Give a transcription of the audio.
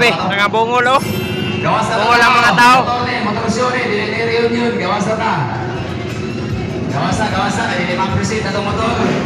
Grabe, nga oh. bungol oh. Gawasan Oo, lang mga tao. Motorasyon eh, dili reunion, gawasan na. Gawasan, gawasan, dili mag-proceed na itong motor.